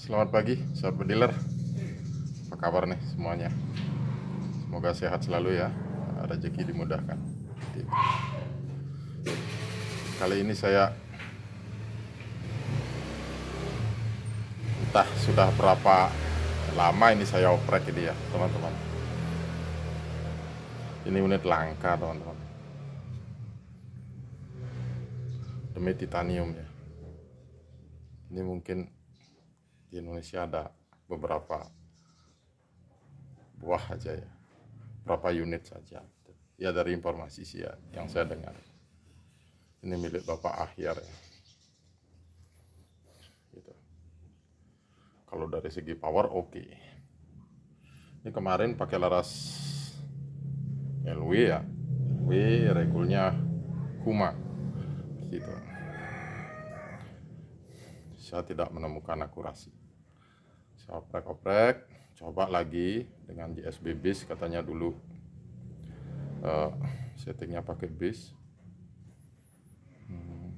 Selamat pagi, sahabat dealer. Apa kabar nih semuanya? Semoga sehat selalu ya, rezeki dimudahkan. Kali ini saya entah sudah berapa lama ini saya oprek ini ya, teman-teman. Ini unit langka, teman-teman. Demi titanium ya. Ini mungkin di Indonesia ada beberapa buah aja ya. Berapa unit saja. Ya dari informasi sih ya yang saya dengar. Ini milik Bapak Ahyar ya. Gitu. kalau dari segi power oke. Okay. ini kemarin pakai laras LW ya. LW regulnya Kuma. Gitu. Saya tidak menemukan akurasi saya oprek-oprek coba lagi dengan JSB bis katanya dulu. Uh, settingnya pakai bis. Hmm,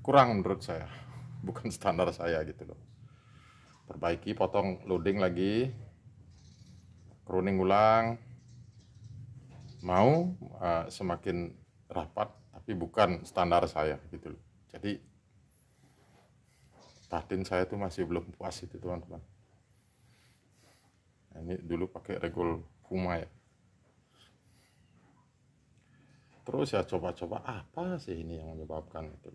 kurang menurut saya. Bukan standar saya gitu loh. Perbaiki potong loading lagi. Crowning ulang. Mau uh, semakin rapat tapi bukan standar saya gitu loh. Jadi batin saya tuh masih belum puas itu teman-teman ini dulu pakai regul Puma ya. Terus ya coba-coba apa sih ini yang menyebabkan itu?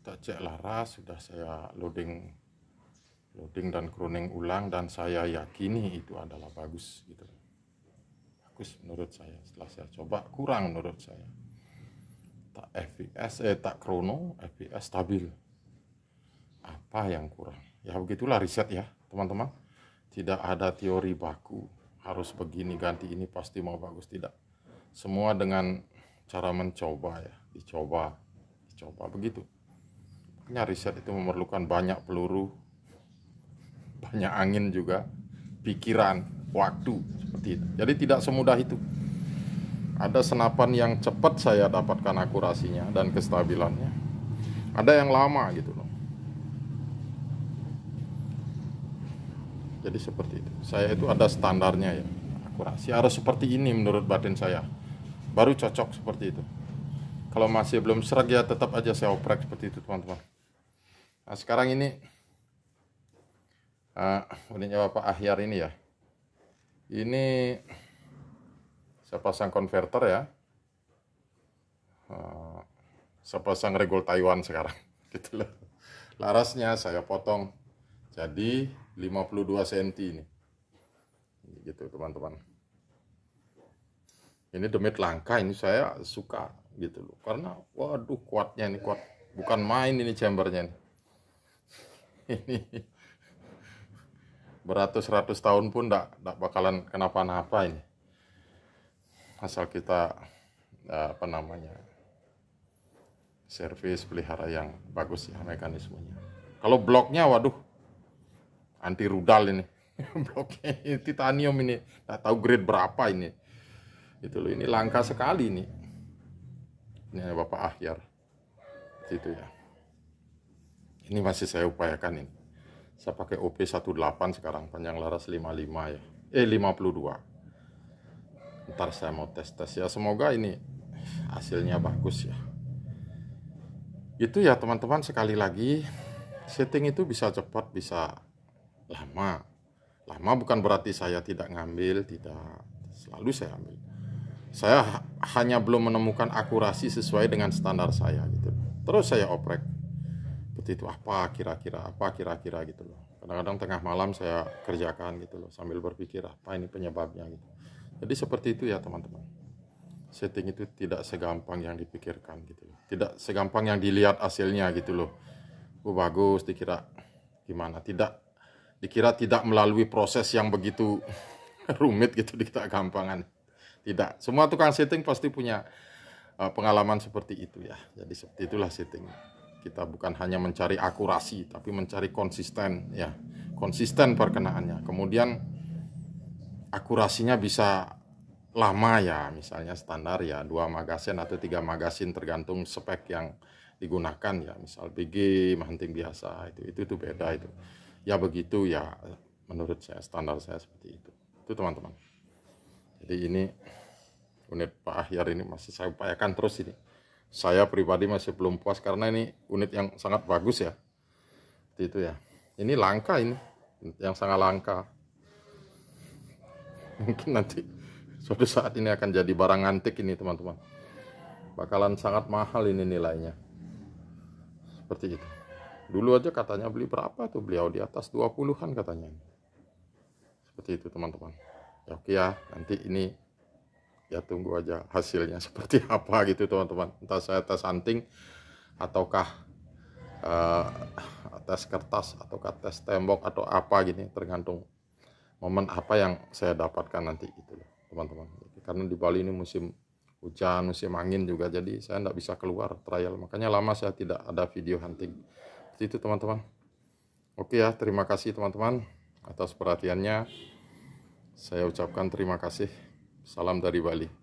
Tak cek laras sudah saya loading loading dan crowning ulang dan saya yakini itu adalah bagus gitu. Bagus menurut saya setelah saya coba kurang menurut saya. Tak FPS eh tak krono FPS stabil. Apa yang kurang? Ya begitulah riset ya teman-teman. Tidak ada teori baku. Harus begini ganti ini pasti mau bagus. Tidak. Semua dengan cara mencoba ya. Dicoba. Dicoba begitu. Makanya riset itu memerlukan banyak peluru. Banyak angin juga. Pikiran. Waktu. Seperti itu. Jadi tidak semudah itu. Ada senapan yang cepat saya dapatkan akurasinya dan kestabilannya. Ada yang lama gitu loh jadi seperti itu. Saya itu ada standarnya ya. Akurasi harus seperti ini menurut batin saya. Baru cocok seperti itu. Kalau masih belum serak ya tetap aja saya oprek seperti itu teman-teman. Nah sekarang ini uh, unitnya Bapak Ahyar ini ya. Ini saya pasang konverter ya. Uh, saya pasang regul Taiwan sekarang. Gitu loh. Larasnya saya potong jadi 52 cm ini. Gitu teman-teman. Ini demit langka ini saya suka gitu loh. Karena waduh kuatnya ini kuat. Bukan main ini chambernya nih ini beratus-ratus tahun pun tidak bakalan kenapa-napa ini. Asal kita apa namanya servis pelihara yang bagus ya mekanismenya. Kalau bloknya waduh anti rudal ini. Bloknya titanium ini. Nggak tahu grade berapa ini. Itu loh ini langka sekali ini. Ini bapak ahyar. Itu ya. Ini masih saya upayakan ini. Saya pakai OP 18 sekarang panjang laras 55 ya. Eh 52 ntar saya mau tes tes ya. Semoga ini hasilnya bagus ya. Itu ya teman-teman sekali lagi setting itu bisa cepat bisa lama lama bukan berarti saya tidak ngambil tidak selalu saya ambil saya hanya belum menemukan akurasi sesuai dengan standar saya gitu terus saya oprek seperti itu apa kira-kira apa kira-kira gitu loh kadang-kadang tengah malam saya kerjakan gitu loh sambil berpikir apa ini penyebabnya gitu jadi seperti itu ya teman-teman. Setting itu tidak segampang yang dipikirkan gitu loh. Tidak segampang yang dilihat hasilnya gitu loh. Oh bagus dikira gimana? Tidak dikira tidak melalui proses yang begitu rumit gitu kita gampangan. Tidak. Semua tukang setting pasti punya uh, pengalaman seperti itu ya. Jadi seperti itulah setting. Kita bukan hanya mencari akurasi tapi mencari konsisten ya. Konsisten perkenaannya. Kemudian akurasinya bisa lama ya misalnya standar ya dua magasin atau tiga magasin tergantung spek yang digunakan ya misal BG hunting biasa itu itu itu beda itu ya begitu ya. Menurut saya standar saya seperti itu. Itu teman-teman. Jadi ini unit Pak Ahyar ini masih saya upayakan terus ini. Saya pribadi masih belum puas karena ini unit yang sangat bagus ya. Seperti itu ya. Ini langka ini. Yang sangat langka. Mungkin nanti suatu saat ini akan jadi barang antik ini teman-teman. Bakalan sangat mahal ini nilainya. Seperti itu dulu aja katanya beli berapa tuh? Beliau di atas 20-an katanya. Seperti itu teman-teman. Ya oke ya. Nanti ini ya tunggu aja hasilnya seperti apa gitu teman-teman. Entah saya tes hunting ataukah uh, tes kertas ataukah tes tembok atau apa gini tergantung momen apa yang saya dapatkan nanti itu teman-teman. Karena di Bali ini musim hujan musim angin juga jadi saya tidak bisa keluar trial. Makanya lama saya tidak ada video hunting itu teman-teman. Oke ya terima kasih teman-teman atas perhatiannya. Saya ucapkan terima kasih. Salam dari Bali